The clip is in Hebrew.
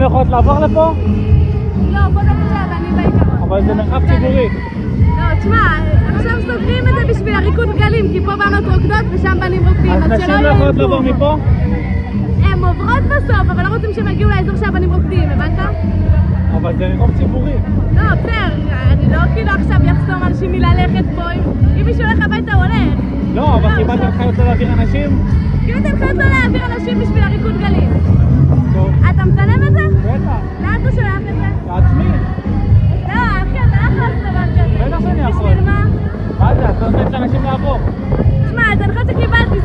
יכולות לעבור לפה? לא, בוא נתחיל, אני בעיקרון. אבל זה מרחב ציבורי. לא, תשמע, עכשיו סוגרים את זה בשביל הריקוד גלים, כי פה בנות רוקדות ושם בנים רוקדים, אז נשים לא יכולות. לעבור מפה? הן עוברות בסוף, אבל לא רוצים שהם יגיעו לאזור שהבנים רוקדים, הבנת? אבל זה רחוב ציבורי. לא, בסדר, אני לא כאילו עכשיו יחסום אנשים מללכת פה, אם מישהו הולך הביתה הוא הולך. לא, אבל לא, קיבלת בסוף- הנחיות לא להעביר אנשים? קיבלתם הנחיות לא להעביר אנשים בשביל Come on, Zerchotek mnie bardziej